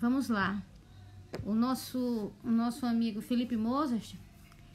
vamos lá. O nosso, o nosso amigo Felipe Mozart,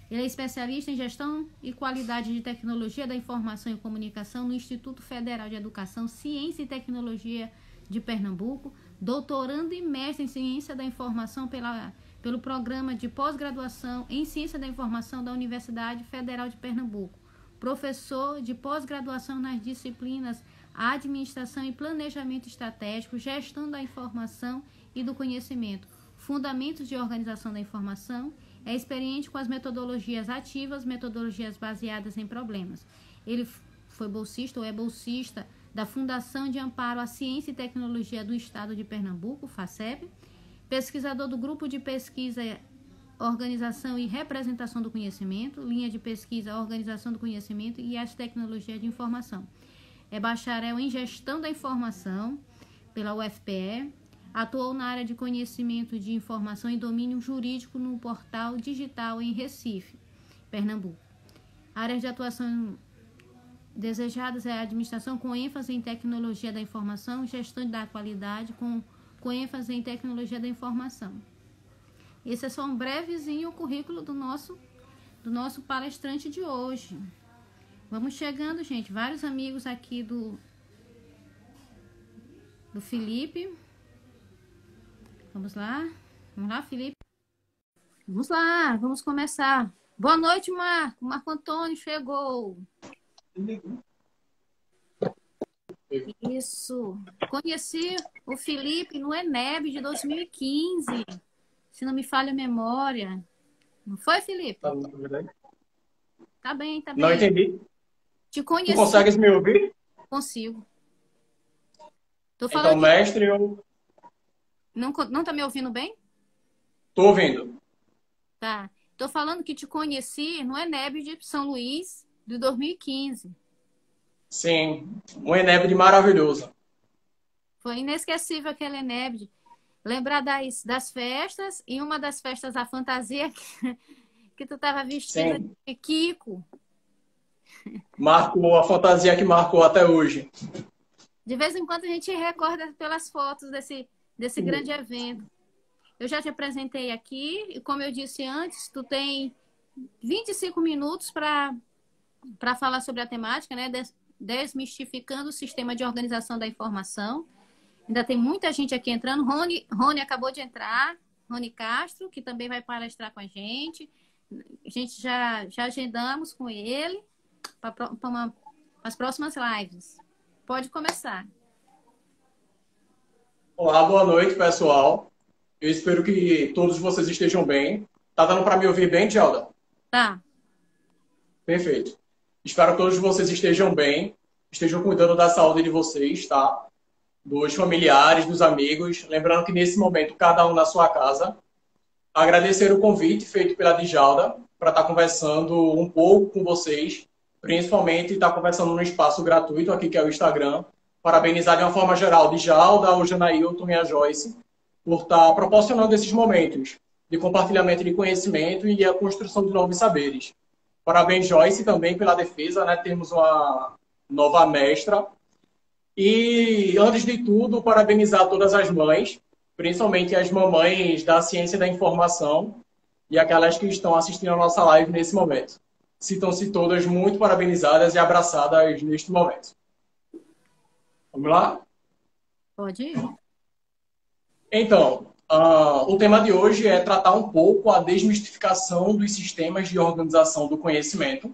ele é especialista em gestão e qualidade de tecnologia da informação e comunicação no Instituto Federal de Educação, Ciência e Tecnologia de Pernambuco, doutorando e mestre em ciência da informação pela, pelo programa de pós-graduação em ciência da informação da Universidade Federal de Pernambuco, professor de pós-graduação nas disciplinas administração e planejamento estratégico, gestão da informação e do conhecimento, fundamentos de organização da informação é experiente com as metodologias ativas, metodologias baseadas em problemas. Ele foi bolsista ou é bolsista da Fundação de Amparo à Ciência e Tecnologia do Estado de Pernambuco, FACEP, pesquisador do Grupo de Pesquisa Organização e Representação do Conhecimento, linha de pesquisa Organização do Conhecimento e as Tecnologias de Informação. É bacharel em Gestão da Informação pela UFPE, Atuou na área de conhecimento de informação e domínio jurídico no portal digital em Recife, Pernambuco. Áreas de atuação desejadas é a administração com ênfase em tecnologia da informação, gestão da qualidade com, com ênfase em tecnologia da informação. Esse é só um brevezinho o currículo do nosso do nosso palestrante de hoje. Vamos chegando, gente. Vários amigos aqui do do Felipe. Vamos lá? Vamos lá, Felipe? Vamos lá, vamos começar. Boa noite, Marco. Marco Antônio chegou. Isso. Conheci o Felipe no Eneb de 2015. Se não me falha a memória. Não foi, Felipe? Tá, tá bem, tá bem. Não entendi. Te conheci. Tu consegues me ouvir? Consigo. Tô falando então, mestre, eu não, não tá me ouvindo bem? Tô ouvindo. Tá. Tô falando que te conheci no Eneb de São Luís de 2015. Sim, um Eneb maravilhoso. Foi inesquecível aquele Eneb. Lembrar das, das festas e uma das festas da fantasia que, que tu tava vestindo Sim. de Kiko. Marcou a fantasia que marcou até hoje. De vez em quando a gente recorda pelas fotos desse, desse Sim. grande evento. Eu já te apresentei aqui e como eu disse antes, tu tem 25 minutos para para falar sobre a temática, né? Desmistificando o sistema de organização da informação. Ainda tem muita gente aqui entrando. Rony, Rony acabou de entrar, Rony Castro, que também vai palestrar com a gente. A gente já, já agendamos com ele para as próximas lives. Pode começar. Olá, boa noite, pessoal. Eu espero que todos vocês estejam bem. Tá dando para me ouvir bem, Gelda? Tá. Perfeito. Espero que todos vocês estejam bem, estejam cuidando da saúde de vocês, tá? Dos familiares, dos amigos. Lembrando que nesse momento, cada um na sua casa. Agradecer o convite feito pela Djalda para estar tá conversando um pouco com vocês, principalmente estar tá conversando no espaço gratuito aqui, que é o Instagram, parabenizar de uma forma geral de Jalda, o Janailton e a Joyce por estar proporcionando esses momentos de compartilhamento de conhecimento e a construção de novos saberes. Parabéns, Joyce, também pela defesa, né? Temos uma nova mestra. E, antes de tudo, parabenizar todas as mães, principalmente as mamães da ciência da informação e aquelas que estão assistindo a nossa live nesse momento. Sintam-se todas muito parabenizadas e abraçadas neste momento. Vamos lá? Pode ir. Então, uh, o tema de hoje é tratar um pouco a desmistificação dos sistemas de organização do conhecimento.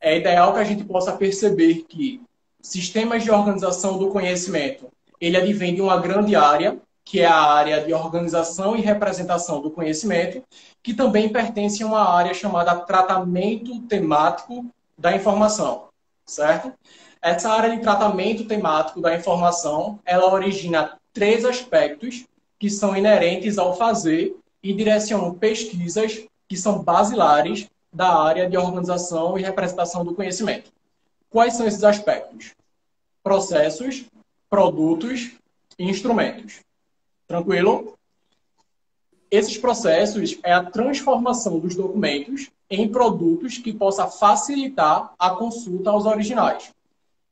É ideal que a gente possa perceber que sistemas de organização do conhecimento, ele advém de uma grande área, que é a área de organização e representação do conhecimento, que também pertence a uma área chamada tratamento temático da informação, certo? Essa área de tratamento temático da informação, ela origina três aspectos que são inerentes ao fazer e direcionam pesquisas que são basilares da área de organização e representação do conhecimento. Quais são esses aspectos? Processos, produtos e instrumentos. Tranquilo? Esses processos é a transformação dos documentos em produtos que possa facilitar a consulta aos originais.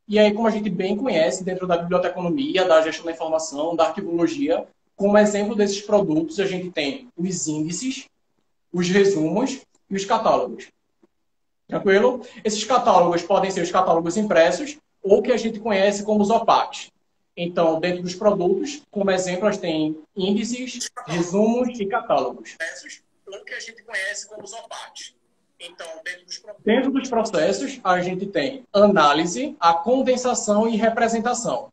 E aí, como a gente bem conhece dentro da biblioteconomia, da gestão da informação, da arquivologia, como exemplo desses produtos, a gente tem os índices, os resumos e os catálogos. Tranquilo? Esses catálogos podem ser os catálogos impressos ou que a gente conhece como os OPACs. Então, dentro dos produtos, como exemplo, a gente tem índices, resumos e catálogos. Ou que a gente conhece como os OPACs. Então, dentro dos, dentro dos processos, a gente tem análise, a condensação e representação.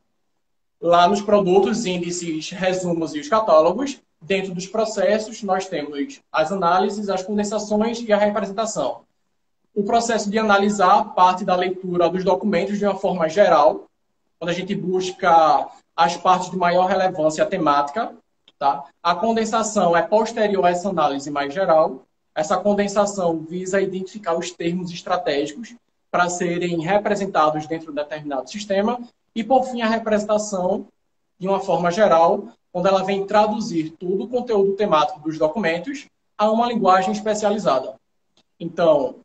Lá nos produtos, índices, resumos e os catálogos, dentro dos processos, nós temos as análises, as condensações e a representação. O processo de analisar parte da leitura dos documentos de uma forma geral, quando a gente busca as partes de maior relevância temática. Tá? A condensação é posterior a essa análise mais geral. Essa condensação visa identificar os termos estratégicos para serem representados dentro de determinado sistema. E, por fim, a representação, de uma forma geral, quando ela vem traduzir todo o conteúdo temático dos documentos a uma linguagem especializada. Então,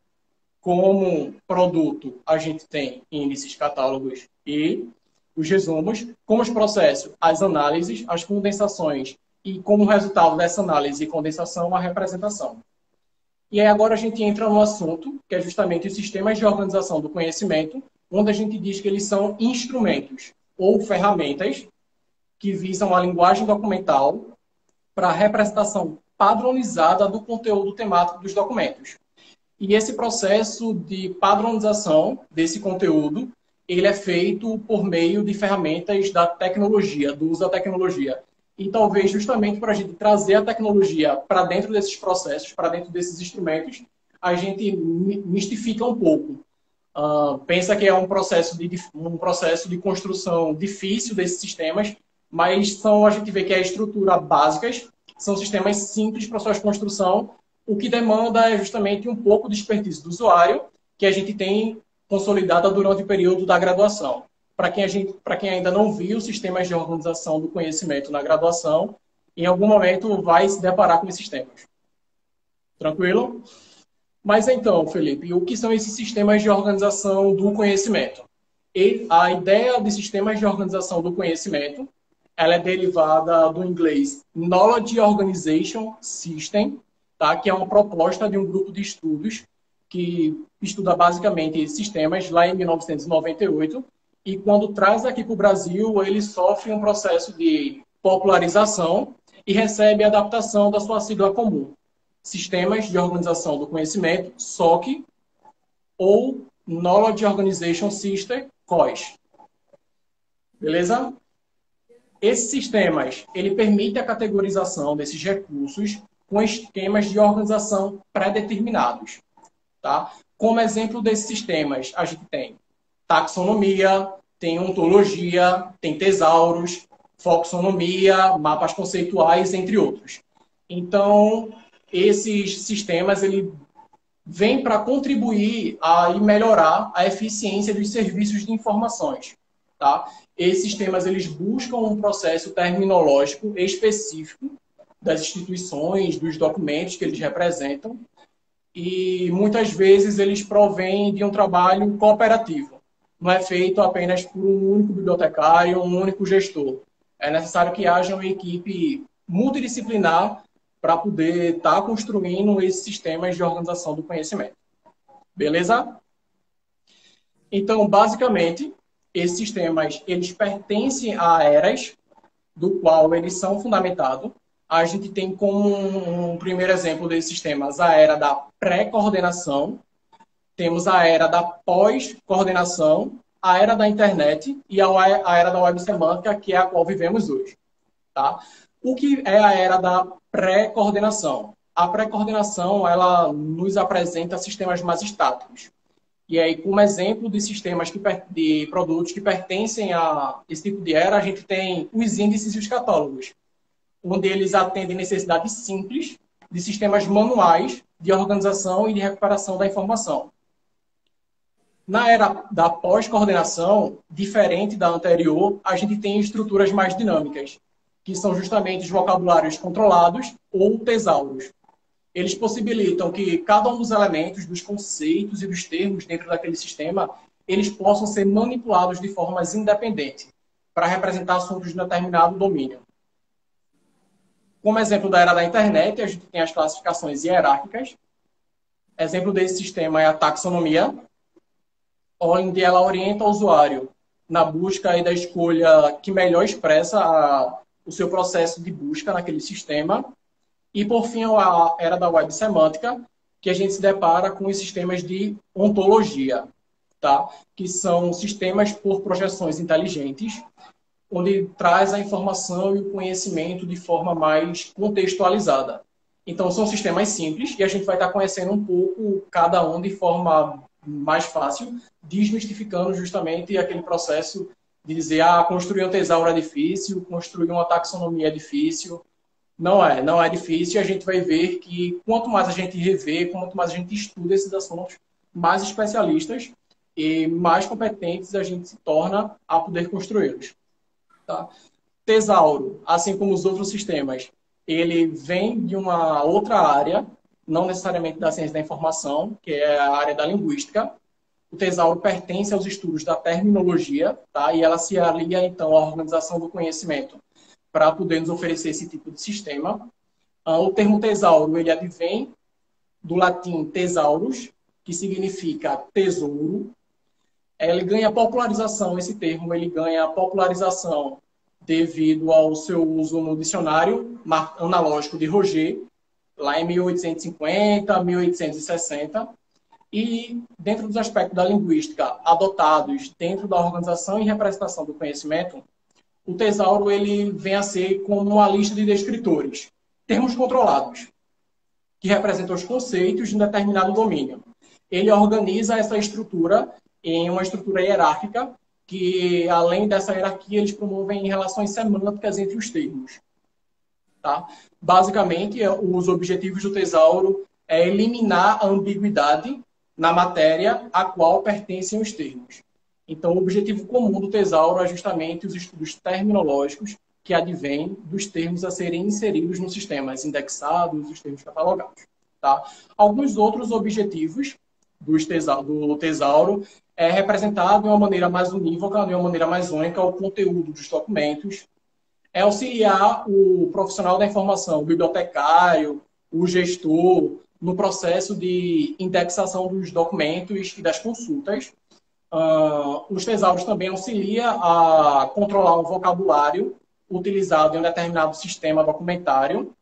como produto, a gente tem índices, catálogos e os resumos. Como os processos, as análises, as condensações e como resultado dessa análise e condensação, a representação. E aí agora a gente entra no assunto, que é justamente os sistemas de organização do conhecimento, onde a gente diz que eles são instrumentos ou ferramentas que visam a linguagem documental para a representação padronizada do conteúdo temático dos documentos. E esse processo de padronização desse conteúdo, ele é feito por meio de ferramentas da tecnologia, do uso da tecnologia. E talvez justamente para a gente trazer a tecnologia para dentro desses processos, para dentro desses instrumentos, a gente mistifica um pouco. Uh, pensa que é um processo, de, um processo de construção difícil desses sistemas, mas são, a gente vê que é a estrutura básicas, são sistemas simples para sua construção, o que demanda é justamente um pouco de expertise do usuário, que a gente tem consolidada durante o período da graduação para quem, a gente, quem ainda não viu sistemas de organização do conhecimento na graduação, em algum momento vai se deparar com esses temas. Tranquilo? Mas então, Felipe, o que são esses sistemas de organização do conhecimento? E a ideia de sistemas de organização do conhecimento, ela é derivada do inglês Knowledge Organization System, tá? que é uma proposta de um grupo de estudos que estuda basicamente sistemas lá em 1998 e quando traz aqui para o Brasil, ele sofre um processo de popularização e recebe adaptação da sua sigla comum. Sistemas de Organização do Conhecimento, SOC, ou Knowledge Organization System, COS. Beleza? Esses sistemas, ele permite a categorização desses recursos com esquemas de organização pré-determinados. Tá? Como exemplo desses sistemas, a gente tem taxonomia, tem ontologia, tem tesauros, foxonomia, mapas conceituais, entre outros. Então, esses sistemas ele vêm para contribuir a e melhorar a eficiência dos serviços de informações, tá? Esses sistemas eles buscam um processo terminológico específico das instituições, dos documentos que eles representam, e muitas vezes eles provêm de um trabalho cooperativo não é feito apenas por um único bibliotecário, um único gestor. É necessário que haja uma equipe multidisciplinar para poder estar tá construindo esses sistemas de organização do conhecimento. Beleza? Então, basicamente, esses sistemas, eles pertencem a eras do qual eles são fundamentados. A gente tem como um primeiro exemplo desses sistemas a era da pré-coordenação, temos a era da pós-coordenação, a era da internet e a era da web semântica, que é a qual vivemos hoje. Tá? O que é a era da pré-coordenação? A pré-coordenação ela nos apresenta sistemas mais estáticos. E aí, como exemplo de sistemas que, de produtos que pertencem a esse tipo de era, a gente tem os índices e os catálogos, onde eles atendem necessidades simples de sistemas manuais de organização e de recuperação da informação. Na era da pós-coordenação, diferente da anterior, a gente tem estruturas mais dinâmicas, que são justamente os vocabulários controlados ou tesauros. Eles possibilitam que cada um dos elementos, dos conceitos e dos termos dentro daquele sistema, eles possam ser manipulados de formas independentes para representar assuntos de determinado domínio. Como exemplo da era da internet, a gente tem as classificações hierárquicas. Exemplo desse sistema é a taxonomia, onde ela orienta o usuário na busca e da escolha que melhor expressa a, o seu processo de busca naquele sistema. E, por fim, a era da web semântica, que a gente se depara com os sistemas de ontologia, tá? que são sistemas por projeções inteligentes, onde traz a informação e o conhecimento de forma mais contextualizada. Então, são sistemas simples e a gente vai estar conhecendo um pouco cada um de forma mais fácil, desmistificando justamente aquele processo de dizer, ah, construir um tesouro é difícil, construir uma taxonomia é difícil. Não é, não é difícil a gente vai ver que quanto mais a gente revê, quanto mais a gente estuda esses assuntos, mais especialistas e mais competentes a gente se torna a poder construí-los. Tá? Tesauro, assim como os outros sistemas, ele vem de uma outra área, não necessariamente da ciência da informação, que é a área da linguística. O tesauro pertence aos estudos da terminologia, tá? e ela se alia, então, à organização do conhecimento para poder nos oferecer esse tipo de sistema. Ah, o termo tesauro, ele advém do latim tesaurus, que significa tesouro. Ele ganha popularização, esse termo, ele ganha popularização devido ao seu uso no dicionário analógico de Roger, lá em 1850, 1860, e dentro dos aspectos da linguística adotados dentro da organização e representação do conhecimento, o tesauro ele vem a ser como uma lista de descritores, termos controlados, que representam os conceitos de um determinado domínio. Ele organiza essa estrutura em uma estrutura hierárquica que, além dessa hierarquia, eles promovem relações semânticas entre os termos. Tá? Basicamente, os objetivos do tesauro é eliminar a ambiguidade na matéria a qual pertencem os termos. Então, o objetivo comum do tesauro é justamente os estudos terminológicos que advêm dos termos a serem inseridos nos sistemas indexados, os termos catalogados. Tá? Alguns outros objetivos do tesauro é representado de uma maneira mais unívoca, de uma maneira mais única, o conteúdo dos documentos, é auxiliar o profissional da informação, o bibliotecário, o gestor, no processo de indexação dos documentos e das consultas. Uh, os tesauros também auxiliam a controlar um vocabulário utilizado em um determinado sistema documentário.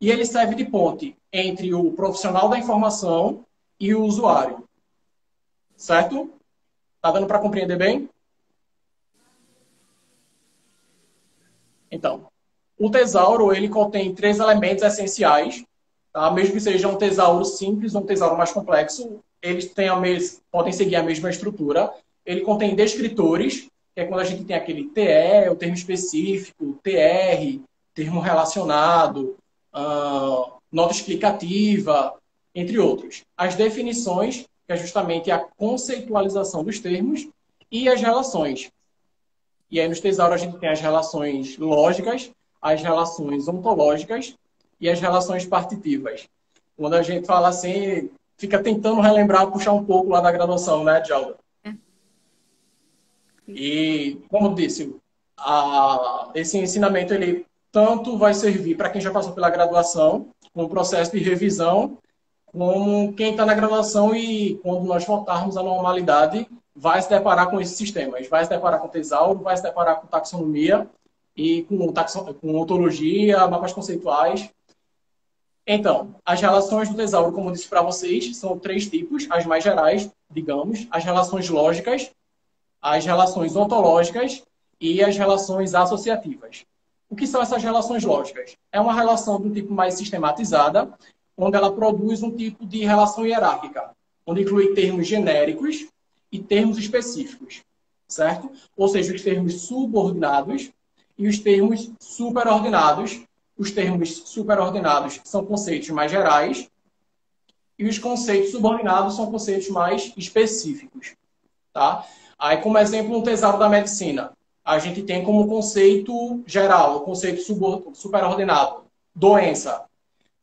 E ele serve de ponte entre o profissional da informação e o usuário. Certo? Tá dando para compreender bem? Então, o tesouro ele contém três elementos essenciais, tá? Mesmo que seja um tesouro simples ou um tesouro mais complexo, eles têm a mes... podem seguir a mesma estrutura. Ele contém descritores, que é quando a gente tem aquele TE, o termo específico, TR, termo relacionado, uh, nota explicativa, entre outros. As definições, que é justamente a conceitualização dos termos, e as relações. E aí, nos tesauros, a gente tem as relações lógicas, as relações ontológicas e as relações partitivas. Quando a gente fala assim, fica tentando relembrar, puxar um pouco lá da graduação, né, Djalda? É. E, como eu disse, a, esse ensinamento, ele tanto vai servir para quem já passou pela graduação, com o processo de revisão, como quem está na graduação e quando nós voltarmos à normalidade, vai se deparar com esses sistemas. Vai se deparar com tesauro, vai se deparar com taxonomia e com, com ontologia, mapas conceituais. Então, as relações do tesauro, como eu disse para vocês, são três tipos, as mais gerais, digamos, as relações lógicas, as relações ontológicas e as relações associativas. O que são essas relações lógicas? É uma relação do tipo mais sistematizada, onde ela produz um tipo de relação hierárquica, onde inclui termos genéricos e termos específicos, certo? Ou seja, os termos subordinados e os termos superordinados. Os termos superordinados são conceitos mais gerais e os conceitos subordinados são conceitos mais específicos, tá? Aí, como exemplo, um tesouro da medicina. A gente tem como conceito geral, o conceito superordinado, doença.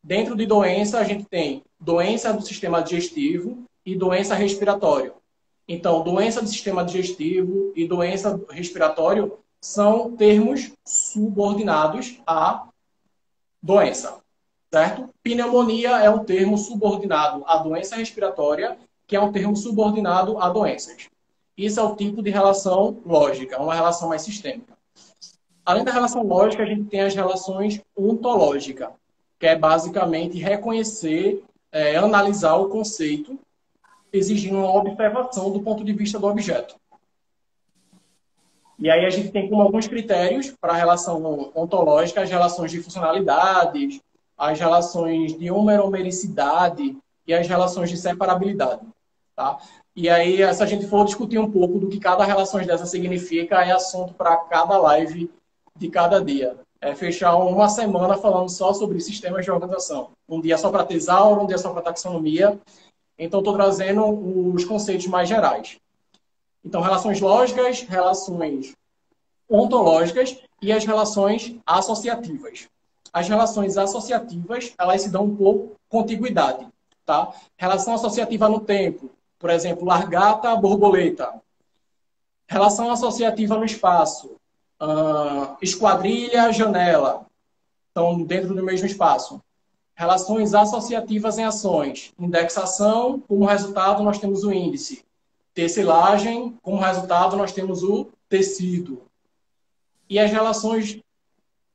Dentro de doença, a gente tem doença do sistema digestivo e doença respiratória. Então, doença do sistema digestivo e doença respiratório são termos subordinados a doença, certo? Pneumonia é um termo subordinado à doença respiratória, que é um termo subordinado a doenças. Isso é o tipo de relação lógica, uma relação mais sistêmica. Além da relação lógica, a gente tem as relações ontológicas, que é basicamente reconhecer, é, analisar o conceito, exigindo uma observação do ponto de vista do objeto. E aí a gente tem como alguns critérios para a relação ontológica as relações de funcionalidades, as relações de homeromericidade e as relações de separabilidade. Tá? E aí, se a gente for discutir um pouco do que cada relação dessa significa, é assunto para cada live de cada dia. É fechar uma semana falando só sobre sistemas de organização. Um dia só para tesauro, um dia só para taxonomia. Então, estou trazendo os conceitos mais gerais. Então, relações lógicas, relações ontológicas e as relações associativas. As relações associativas, elas se dão por contiguidade, tá? Relação associativa no tempo, por exemplo, largata, borboleta. Relação associativa no espaço, uh, esquadrilha, janela. Estão dentro do mesmo espaço. Relações associativas em ações. Indexação, como resultado, nós temos o índice. Tecelagem, como resultado, nós temos o tecido. E as relações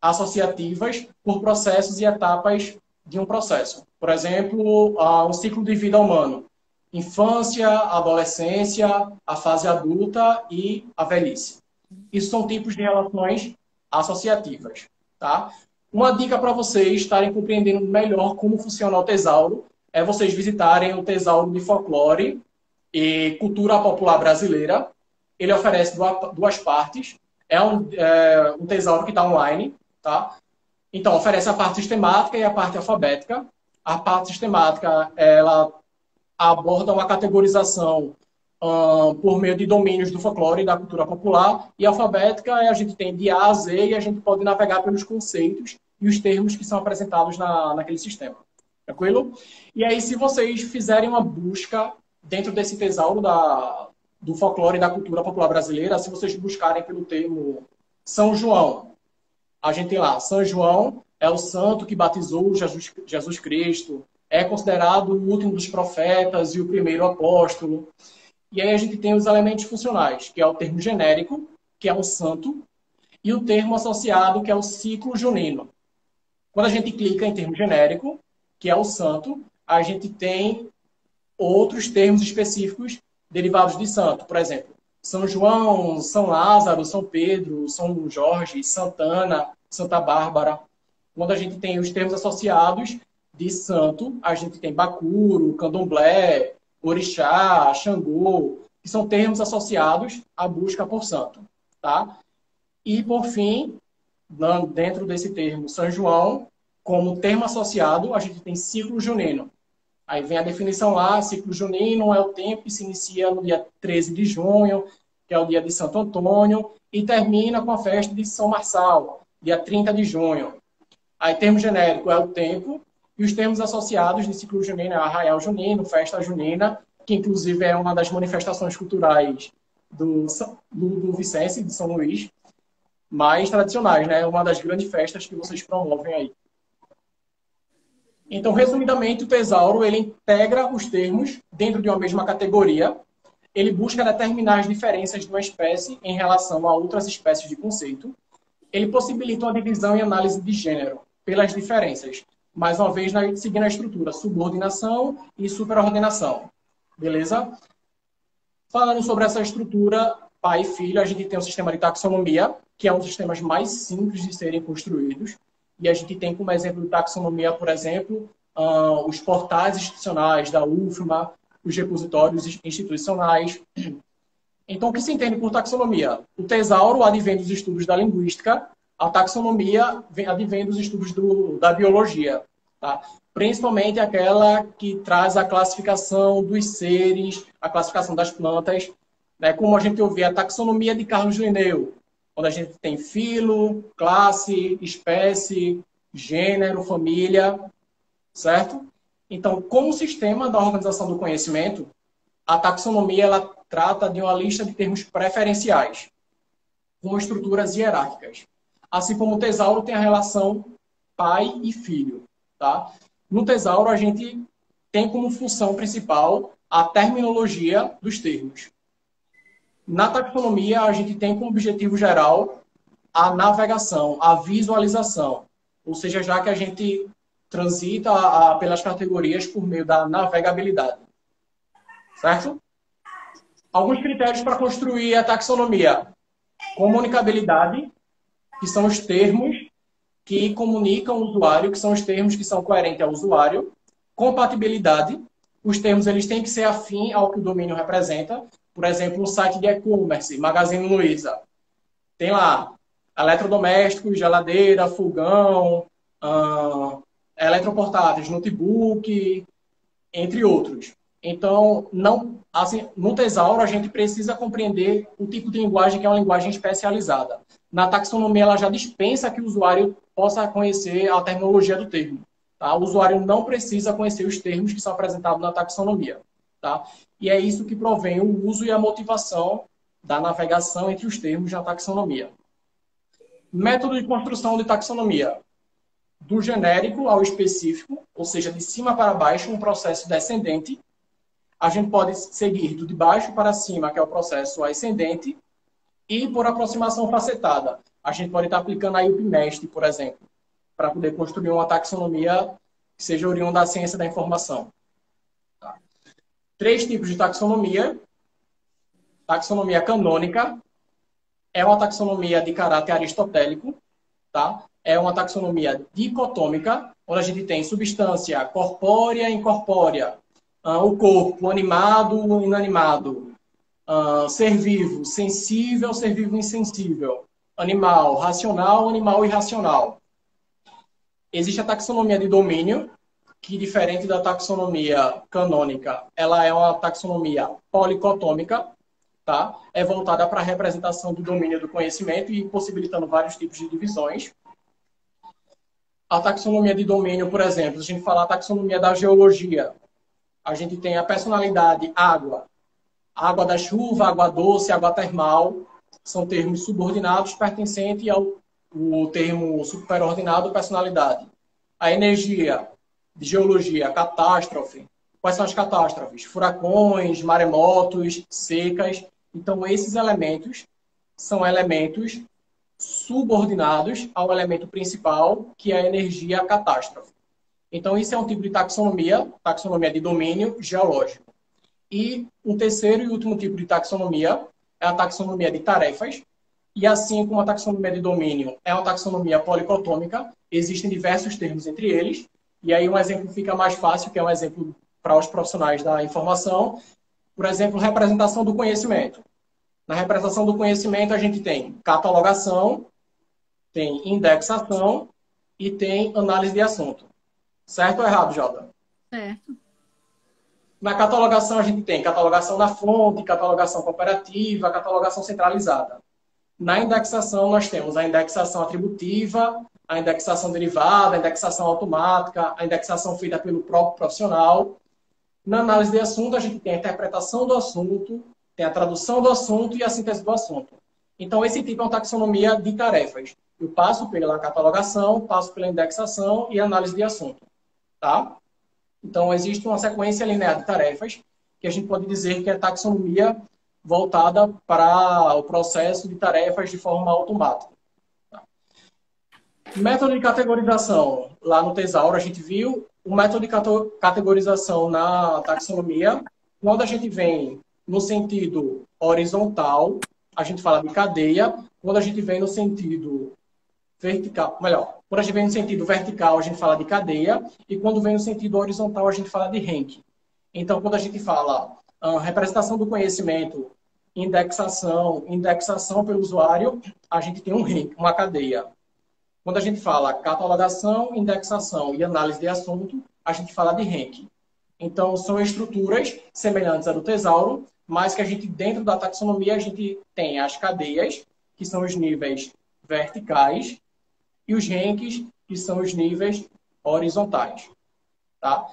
associativas por processos e etapas de um processo. Por exemplo, um ciclo de vida humano. Infância, adolescência, a fase adulta e a velhice. Isso são tipos de relações associativas. Tá? Uma dica para vocês estarem compreendendo melhor como funciona o tesauro é vocês visitarem o Tesauro de Folclore e Cultura Popular Brasileira. Ele oferece duas partes. É um, é, um tesauro que está online, tá? Então, oferece a parte sistemática e a parte alfabética. A parte sistemática, ela aborda uma categorização uh, por meio de domínios do folclore e da cultura popular. E alfabética, a gente tem de A a Z e a gente pode navegar pelos conceitos e os termos que são apresentados na, naquele sistema. Tranquilo? E aí, se vocês fizerem uma busca dentro desse tesouro da, do folclore e da cultura popular brasileira, se vocês buscarem pelo termo São João, a gente tem lá, São João é o santo que batizou Jesus, Jesus Cristo, é considerado o último dos profetas e o primeiro apóstolo. E aí a gente tem os elementos funcionais, que é o termo genérico, que é o santo, e o termo associado, que é o ciclo junino. Quando a gente clica em termo genérico, que é o santo, a gente tem outros termos específicos derivados de santo. Por exemplo, São João, São Lázaro, São Pedro, São Jorge, Santana, Santa Bárbara. Quando a gente tem os termos associados de santo, a gente tem Bacuro, Candomblé, Orixá, Xangô, que são termos associados à busca por santo. Tá? E, por fim, dentro desse termo São João, como termo associado, a gente tem ciclo junino, Aí vem a definição lá, ciclo junino é o tempo que se inicia no dia 13 de junho, que é o dia de Santo Antônio, e termina com a festa de São Marçal, dia 30 de junho. Aí, termo genérico é o tempo, e os termos associados de ciclo junino é arraial junino, festa junina, que inclusive é uma das manifestações culturais do, do, do de São Luís, mais tradicionais, né? Uma das grandes festas que vocês promovem aí. Então, resumidamente, o tesauro ele integra os termos dentro de uma mesma categoria. Ele busca determinar as diferenças de uma espécie em relação a outras espécies de conceito. Ele possibilita uma divisão e análise de gênero pelas diferenças, mais uma vez seguindo a estrutura subordinação e superordenação. Beleza? Falando sobre essa estrutura pai e filho, a gente tem o sistema de taxonomia, que é um dos sistemas mais simples de serem construídos e a gente tem como exemplo de taxonomia, por exemplo, uh, os portais institucionais da UFMA, os repositórios institucionais. Então, o que se entende por taxonomia? O tesauro advém dos estudos da linguística, a taxonomia advém dos estudos do, da biologia, tá? principalmente aquela que traz a classificação dos seres, a classificação das plantas, né? como a gente ouviu a taxonomia de Carlos Linneu, onde a gente tem filo, classe, espécie, gênero, família, certo? Então, como sistema da organização do conhecimento, a taxonomia ela trata de uma lista de termos preferenciais, com estruturas hierárquicas. Assim como o tesauro tem a relação pai e filho. Tá? No tesauro, a gente tem como função principal a terminologia dos termos. Na taxonomia, a gente tem como objetivo geral a navegação, a visualização. Ou seja, já que a gente transita a, a, pelas categorias por meio da navegabilidade. Certo? Alguns critérios para construir a taxonomia. Comunicabilidade, que são os termos que comunicam o usuário, que são os termos que são coerentes ao usuário. Compatibilidade, os termos eles têm que ser afim ao que o domínio representa. Por exemplo, um site de e-commerce, Magazine Luiza. Tem lá eletrodomésticos, geladeira, fogão, uh, eletroportáteis, notebook, entre outros. Então, não, assim, no Tesauro, a gente precisa compreender o tipo de linguagem que é uma linguagem especializada. Na taxonomia, ela já dispensa que o usuário possa conhecer a terminologia do termo. Tá? O usuário não precisa conhecer os termos que são apresentados na taxonomia. Tá? E é isso que provém o uso e a motivação da navegação entre os termos da taxonomia. Método de construção de taxonomia. Do genérico ao específico, ou seja, de cima para baixo, um processo descendente. A gente pode seguir do de baixo para cima, que é o processo ascendente, e por aproximação facetada. A gente pode estar aplicando aí o PIMEST, por exemplo, para poder construir uma taxonomia que seja oriunda da ciência da informação. Tá. Três tipos de taxonomia. Taxonomia canônica, é uma taxonomia de caráter aristotélico, tá? É uma taxonomia dicotômica, onde a gente tem substância corpórea e incorpórea, uh, o corpo animado e inanimado, uh, ser vivo, sensível, ser vivo insensível, animal, racional, animal irracional. Existe a taxonomia de domínio, que diferente da taxonomia canônica, ela é uma taxonomia policotômica, tá? é voltada para a representação do domínio do conhecimento e possibilitando vários tipos de divisões. A taxonomia de domínio, por exemplo, se a gente falar a taxonomia da geologia, a gente tem a personalidade água, água da chuva, água doce, água termal, são termos subordinados pertencentes ao o termo superordinado personalidade. A energia de geologia, catástrofe. Quais são as catástrofes? Furacões, maremotos, secas. Então, esses elementos são elementos subordinados ao elemento principal, que é a energia catástrofe. Então, isso é um tipo de taxonomia, taxonomia de domínio geológico. E um terceiro e último tipo de taxonomia é a taxonomia de tarefas. E assim como a taxonomia de domínio é uma taxonomia policotômica, existem diversos termos entre eles. E aí um exemplo fica mais fácil, que é um exemplo para os profissionais da informação, por exemplo, representação do conhecimento. Na representação do conhecimento, a gente tem catalogação, tem indexação e tem análise de assunto. Certo ou errado, Jota? Certo. Na catalogação, a gente tem catalogação na fonte, catalogação cooperativa, catalogação centralizada. Na indexação, nós temos a indexação atributiva, a indexação derivada, a indexação automática, a indexação feita pelo próprio profissional na análise de assunto, a gente tem a interpretação do assunto, tem a tradução do assunto e a síntese do assunto. Então, esse tipo é uma taxonomia de tarefas. Eu passo pela catalogação, passo pela indexação e análise de assunto. Tá? Então, existe uma sequência linear de tarefas que a gente pode dizer que é taxonomia voltada para o processo de tarefas de forma automática. Método de categorização. Lá no Tesauro, a gente viu o método de categorização na taxonomia, quando a gente vem no sentido horizontal, a gente fala de cadeia. Quando a gente vem no sentido vertical, melhor, quando a gente vem no sentido vertical, a gente fala de cadeia. E quando vem no sentido horizontal, a gente fala de ranking. Então, quando a gente fala uh, representação do conhecimento, indexação, indexação pelo usuário, a gente tem um ranking, uma cadeia. Quando a gente fala catalogação, indexação e análise de assunto, a gente fala de ranking. Então, são estruturas semelhantes à do tesauro, mas que a gente, dentro da taxonomia, a gente tem as cadeias, que são os níveis verticais, e os rankings, que são os níveis horizontais. Tá?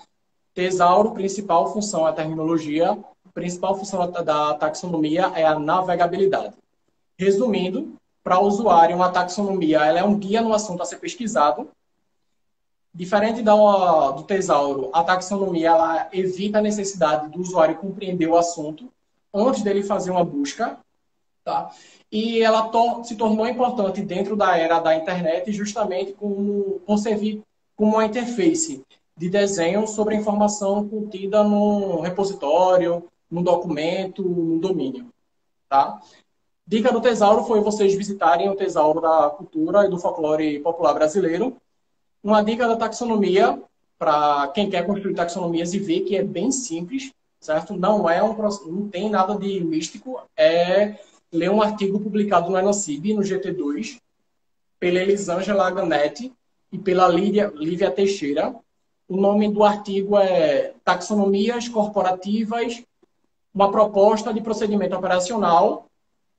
Tesauro, principal função é a terminologia, principal função da taxonomia é a navegabilidade. Resumindo, para o usuário, uma taxonomia ela é um guia no assunto a ser pesquisado. Diferente da, do tesauro, a taxonomia ela evita a necessidade do usuário compreender o assunto antes dele fazer uma busca, tá? E ela se tornou importante dentro da era da internet justamente como, como servir como uma interface de desenho sobre a informação contida no repositório, no documento, no domínio, tá? Dica do Tesauro foi vocês visitarem o Tesauro da Cultura e do Folclore Popular Brasileiro, uma dica da taxonomia, para quem quer construir taxonomias e ver que é bem simples, certo? Não é um não tem nada de místico, é ler um artigo publicado no Enocib, no GT2, pela Elisângela Ganetti e pela Lívia, Lívia Teixeira. O nome do artigo é Taxonomias Corporativas, uma proposta de procedimento operacional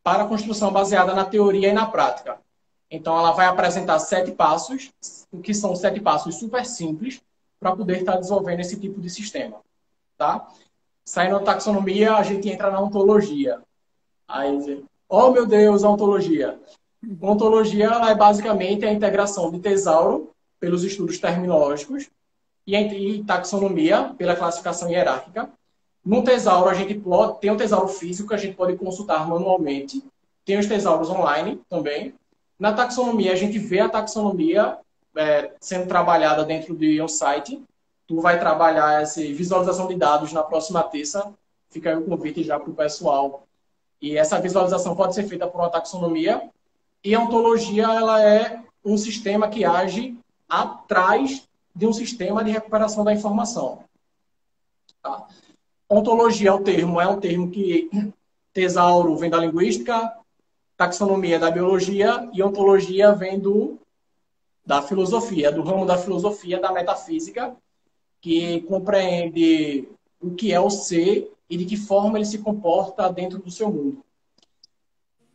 para a construção baseada na teoria e na prática. Então, ela vai apresentar sete passos, que são sete passos super simples, para poder estar desenvolvendo esse tipo de sistema. Tá? Saindo da taxonomia, a gente entra na ontologia. Aí, oh meu Deus, a ontologia. Ontologia é basicamente a integração de tesauro pelos estudos terminológicos e taxonomia pela classificação hierárquica. No tesauro, a gente tem o tesauro físico que a gente pode consultar manualmente. Tem os tesauros online também. Na taxonomia, a gente vê a taxonomia é, sendo trabalhada dentro de um site. Tu vai trabalhar essa visualização de dados na próxima terça. Fica aí o convite já para o pessoal. E essa visualização pode ser feita por uma taxonomia. E a ontologia ela é um sistema que age atrás de um sistema de recuperação da informação. Tá? Ontologia é o termo, é um termo que tesauro vem da linguística, taxonomia da biologia e ontologia vem do, da filosofia, do ramo da filosofia, da metafísica, que compreende o que é o ser e de que forma ele se comporta dentro do seu mundo.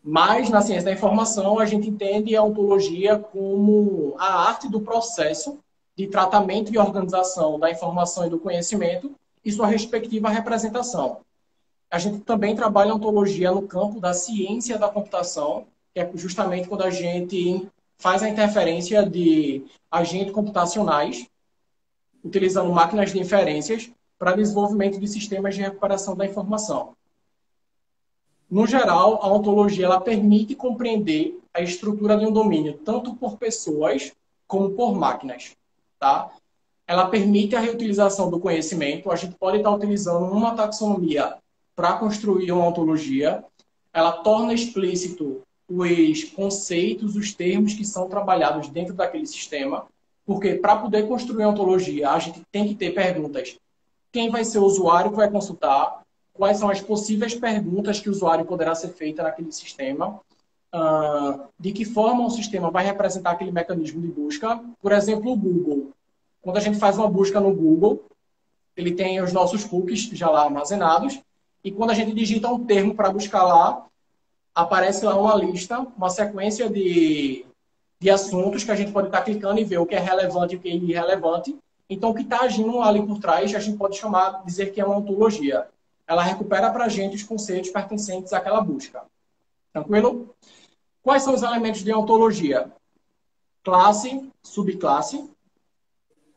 Mas, na ciência da informação, a gente entende a ontologia como a arte do processo de tratamento e organização da informação e do conhecimento e sua respectiva representação. A gente também trabalha ontologia no campo da ciência da computação, que é justamente quando a gente faz a interferência de agentes computacionais, utilizando máquinas de inferências para desenvolvimento de sistemas de recuperação da informação. No geral, a ontologia ela permite compreender a estrutura de um domínio tanto por pessoas como por máquinas, tá? Ela permite a reutilização do conhecimento. A gente pode estar utilizando uma taxonomia para construir uma ontologia, ela torna explícito os conceitos, os termos que são trabalhados dentro daquele sistema, porque para poder construir uma ontologia, a gente tem que ter perguntas. Quem vai ser o usuário que vai consultar? Quais são as possíveis perguntas que o usuário poderá ser feita naquele sistema? Uh, de que forma o sistema vai representar aquele mecanismo de busca? Por exemplo, o Google. Quando a gente faz uma busca no Google, ele tem os nossos cookies já lá armazenados, e quando a gente digita um termo para buscar lá, aparece lá uma lista, uma sequência de, de assuntos que a gente pode estar clicando e ver o que é relevante e o que é irrelevante. Então, o que está agindo ali por trás, a gente pode chamar, dizer que é uma ontologia. Ela recupera para a gente os conceitos pertencentes àquela busca. Tranquilo? Quais são os elementos de ontologia? Classe, subclasse.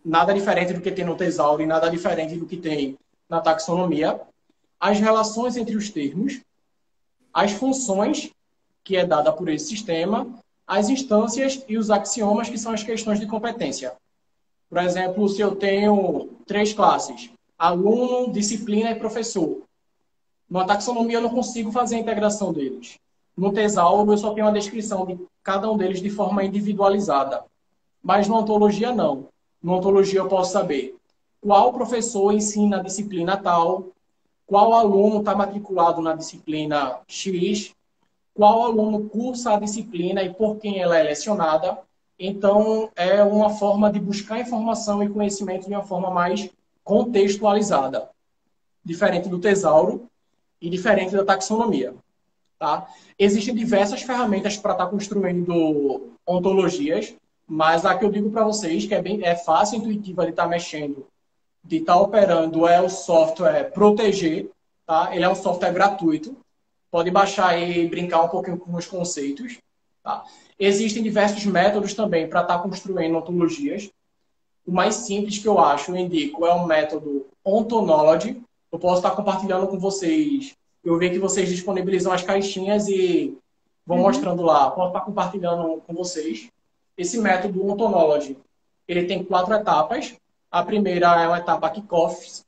Nada diferente do que tem no Tesauro e nada diferente do que tem na taxonomia as relações entre os termos, as funções que é dada por esse sistema, as instâncias e os axiomas, que são as questões de competência. Por exemplo, se eu tenho três classes, aluno, disciplina e professor. Numa taxonomia eu não consigo fazer a integração deles. No tesauro eu só tenho a descrição de cada um deles de forma individualizada. Mas na ontologia não. Na ontologia eu posso saber qual professor ensina a disciplina tal, qual aluno está matriculado na disciplina X, qual aluno cursa a disciplina e por quem ela é lecionada. Então, é uma forma de buscar informação e conhecimento de uma forma mais contextualizada, diferente do tesauro e diferente da taxonomia. Tá? Existem diversas ferramentas para estar tá construindo ontologias, mas a que eu digo para vocês, que é, bem, é fácil intuitiva de estar tá mexendo de estar tá operando é o software Proteger, tá? Ele é um software gratuito. Pode baixar e brincar um pouquinho com os conceitos, tá? Existem diversos métodos também para estar tá construindo ontologias. o mais simples que eu acho, eu indico, é o método Ontonology. Eu posso estar compartilhando com vocês. Eu vi que vocês disponibilizam as caixinhas e vão uhum. mostrando lá. Posso estar compartilhando com vocês. Esse método Ontonology, ele tem quatro etapas. A primeira é uma etapa kickoff.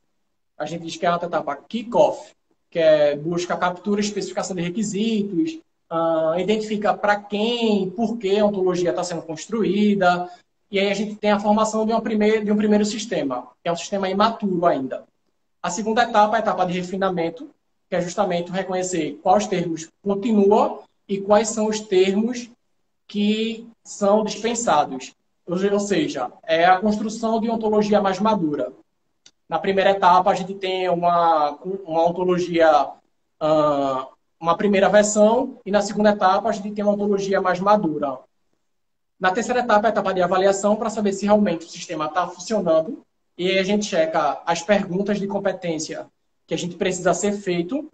A gente diz que é uma etapa kickoff, que é busca captura especificação de requisitos, uh, identifica para quem, por que a ontologia está sendo construída, e aí a gente tem a formação de, uma primeira, de um primeiro sistema, que é um sistema imaturo ainda. A segunda etapa é a etapa de refinamento, que é justamente reconhecer quais termos continuam e quais são os termos que são dispensados. Ou seja, é a construção de ontologia mais madura. Na primeira etapa, a gente tem uma, uma ontologia, uh, uma primeira versão, e na segunda etapa, a gente tem uma ontologia mais madura. Na terceira etapa, é a etapa de avaliação, para saber se realmente o sistema está funcionando. E aí a gente checa as perguntas de competência que a gente precisa ser feito.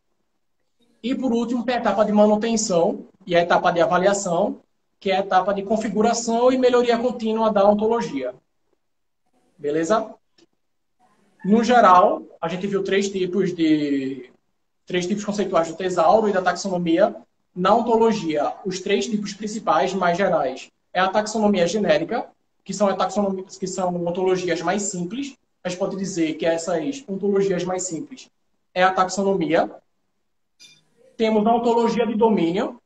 E, por último, tem a etapa de manutenção e a etapa de avaliação, que é a etapa de configuração e melhoria contínua da ontologia. Beleza? No geral, a gente viu três tipos de três tipos conceituais do tesauro e da taxonomia. Na ontologia, os três tipos principais mais gerais é a taxonomia genérica, que são, que são ontologias mais simples. A gente pode dizer que essas ontologias mais simples é a taxonomia. Temos a ontologia de domínio,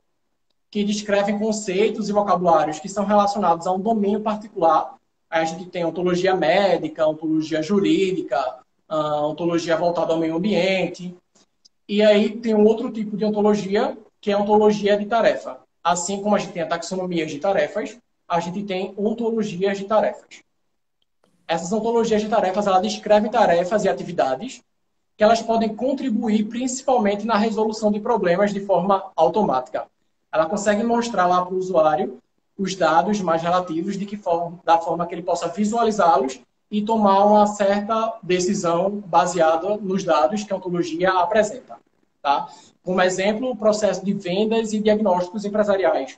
que descrevem conceitos e vocabulários que são relacionados a um domínio particular a gente tem ontologia médica, ontologia jurídica, ontologia voltada ao meio ambiente. E aí tem um outro tipo de ontologia, que é a ontologia de tarefa. Assim como a gente tem a taxonomia de tarefas, a gente tem ontologias de tarefas. Essas ontologias de tarefas, elas descrevem tarefas e atividades que elas podem contribuir principalmente na resolução de problemas de forma automática. Ela consegue mostrar lá para o usuário os dados mais relativos de que forma, da forma que ele possa visualizá-los e tomar uma certa decisão baseada nos dados que a ontologia apresenta. Tá? Como exemplo, o processo de vendas e diagnósticos empresariais.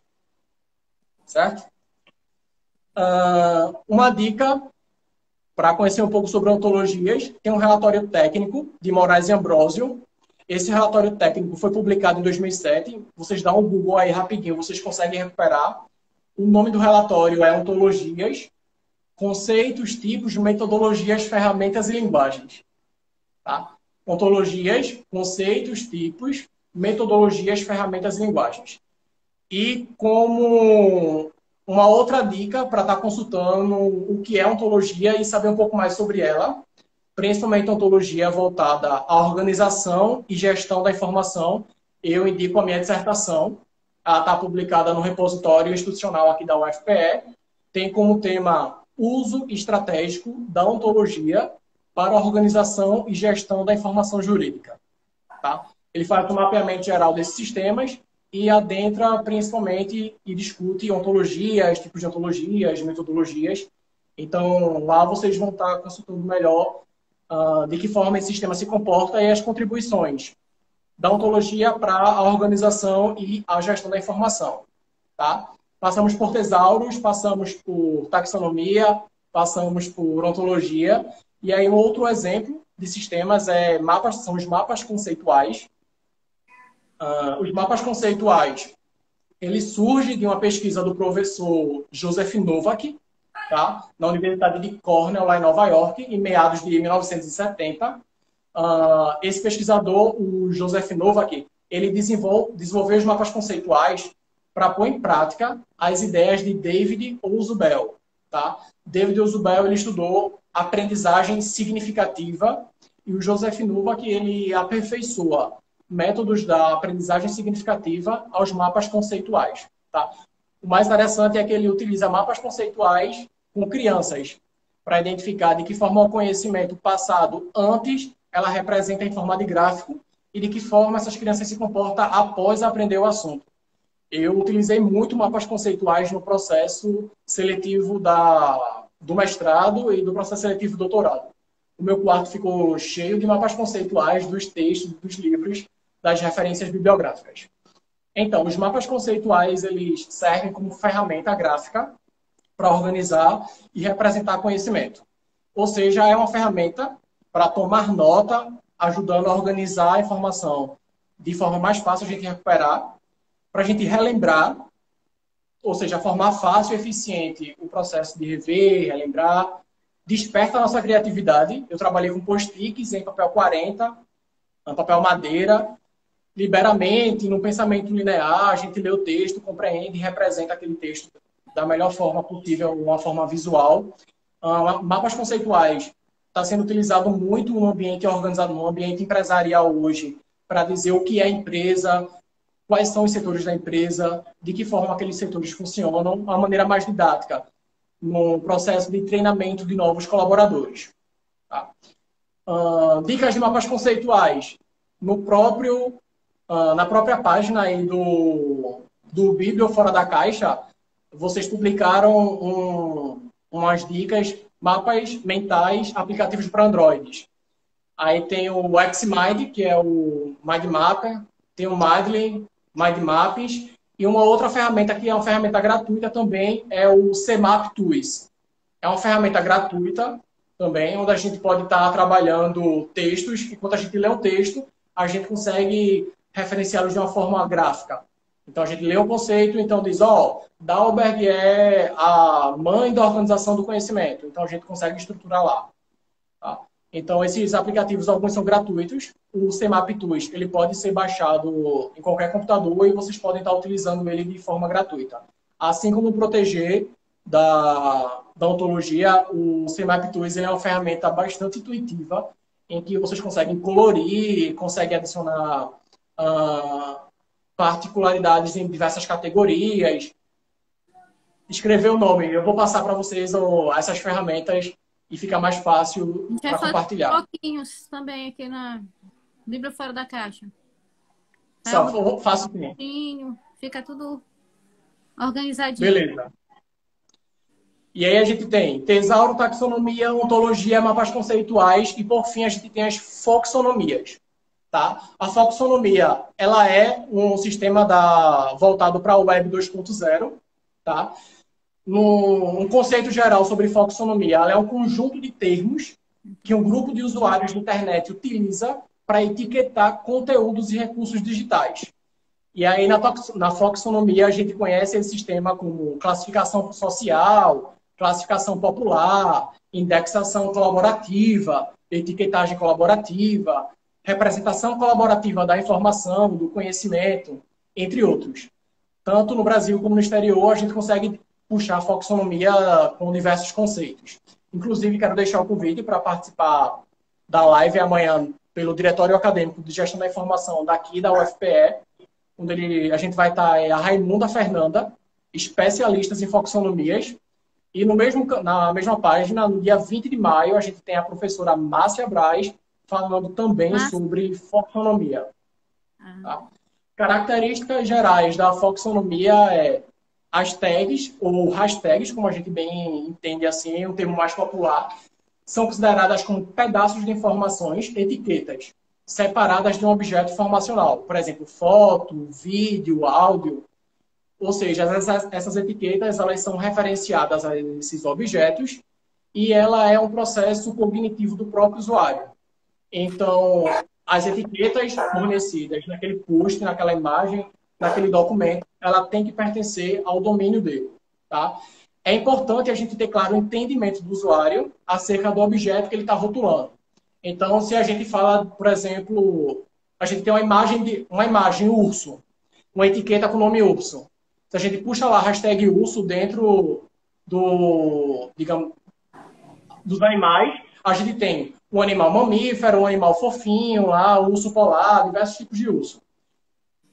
Certo? Uh, uma dica para conhecer um pouco sobre ontologias, tem um relatório técnico de Moraes e Ambrosio. Esse relatório técnico foi publicado em 2007. Vocês dão um Google aí rapidinho, vocês conseguem recuperar. O nome do relatório é Ontologias, Conceitos, Tipos, Metodologias, Ferramentas e Linguagens. Tá? Ontologias, conceitos, tipos, metodologias, ferramentas e linguagens. E como uma outra dica para estar tá consultando o que é ontologia e saber um pouco mais sobre ela, principalmente ontologia voltada à organização e gestão da informação, eu indico a minha dissertação, ela está publicada no repositório institucional aqui da UFPE. Tem como tema uso estratégico da ontologia para a organização e gestão da informação jurídica. Tá? Ele faz um mapeamento geral desses sistemas e adentra principalmente e discute ontologias, tipos de ontologias, metodologias. Então, lá vocês vão estar consultando melhor uh, de que forma esse sistema se comporta e as contribuições da ontologia para a organização e a gestão da informação. Tá? Passamos por tesauros, passamos por taxonomia, passamos por ontologia. E aí, um outro exemplo de sistemas é mapas, são os mapas conceituais. Uh, os mapas conceituais, ele surge de uma pesquisa do professor Joseph Novak, tá? na Universidade de Cornell, lá em Nova York, em meados de 1970. Uh, esse pesquisador, o Joseph Novak, ele desenvolve, desenvolveu os mapas conceituais para pôr em prática as ideias de David Ouzubel. Tá? David Ouzubel ele estudou aprendizagem significativa e o Joseph Novak ele aperfeiçoa métodos da aprendizagem significativa aos mapas conceituais. Tá? O mais interessante é que ele utiliza mapas conceituais com crianças para identificar de que forma o conhecimento passado antes ela representa em forma de gráfico e de que forma essas crianças se comportam após aprender o assunto. Eu utilizei muito mapas conceituais no processo seletivo da, do mestrado e do processo seletivo do doutorado. O meu quarto ficou cheio de mapas conceituais dos textos, dos livros, das referências bibliográficas. Então, os mapas conceituais eles servem como ferramenta gráfica para organizar e representar conhecimento. ou seja, é uma ferramenta para tomar nota, ajudando a organizar a informação de forma mais fácil a gente recuperar, para a gente relembrar, ou seja, formar fácil e eficiente o processo de rever, relembrar, desperta a nossa criatividade. Eu trabalhei com post-its em papel 40, em papel madeira, libera a mente, no pensamento linear, a gente lê o texto, compreende e representa aquele texto da melhor forma possível, uma forma visual. Uh, mapas conceituais está sendo utilizado muito no ambiente organizado, no ambiente empresarial hoje, para dizer o que é empresa, quais são os setores da empresa, de que forma aqueles setores funcionam, uma maneira mais didática, no processo de treinamento de novos colaboradores. Tá? Uh, dicas de mapas conceituais. No próprio, uh, na própria página aí do, do Bíblia Fora da Caixa, vocês publicaram um, umas dicas, mapas mentais, aplicativos para Androids. Aí tem o Xmind, que é o Mind Mapper, tem o Madly, Mind Maps, e uma outra ferramenta que é uma ferramenta gratuita também é o CMAP Tools. É uma ferramenta gratuita também, onde a gente pode estar trabalhando textos, e quando a gente lê um texto, a gente consegue referenciá-los de uma forma gráfica. Então a gente lê o conceito, então diz, ó, oh, Dalberg é a mãe da organização do conhecimento. Então a gente consegue estruturar lá. Então esses aplicativos, alguns são gratuitos. O CMAP Tools, ele pode ser baixado em qualquer computador e vocês podem estar utilizando ele de forma gratuita. Assim como Proteger da, da ontologia, o CMAP Tools é uma ferramenta bastante intuitiva em que vocês conseguem colorir, conseguem adicionar uh, particularidades em diversas categorias. Escrever o nome. Eu vou passar para vocês essas ferramentas e fica mais fácil para compartilhar. pouquinhos também aqui na Bíblia Fora da Caixa. Só, é um faço pouquinho. Fica tudo organizadinho. Beleza. E aí a gente tem tesauro, taxonomia, ontologia, mapas conceituais e por fim a gente tem as foxonomias. Tá? A foxonomia ela é um sistema da, voltado para a Web 2.0. Tá? No, um conceito geral sobre foxonomia, ela é um conjunto de termos que um grupo de usuários de internet utiliza para etiquetar conteúdos e recursos digitais. E aí, na, na foxonomia, a gente conhece esse sistema como classificação social, classificação popular, indexação colaborativa, etiquetagem colaborativa, representação colaborativa da informação, do conhecimento, entre outros. Tanto no Brasil como no exterior, a gente consegue puxar a foxonomia com diversos conceitos. Inclusive, quero deixar o convite para participar da live amanhã pelo Diretório Acadêmico de Gestão da Informação daqui da UFPE, onde ele, a gente vai estar é a Raimunda Fernanda, especialistas em foxonomias, e no mesmo, na mesma página, no dia 20 de maio, a gente tem a professora Márcia Braz, falando também Mas... sobre foxonomia. Ah. Tá? Características gerais da foxonomia é as tags, ou hashtags, como a gente bem entende assim, um termo mais popular, são consideradas como pedaços de informações, etiquetas, separadas de um objeto informacional. Por exemplo, foto, vídeo, áudio. Ou seja, essas, essas etiquetas elas são referenciadas a esses objetos e ela é um processo cognitivo do próprio usuário. Então, as etiquetas fornecidas naquele post, naquela imagem, naquele documento, ela tem que pertencer ao domínio dele, tá? É importante a gente ter claro o entendimento do usuário acerca do objeto que ele está rotulando. Então, se a gente fala, por exemplo, a gente tem uma imagem de uma imagem urso, uma etiqueta com o nome urso. Se a gente puxa lá a hashtag urso dentro do, digamos, dos animais, a gente tem um animal mamífero, um animal fofinho lá, urso polar, diversos tipos de urso.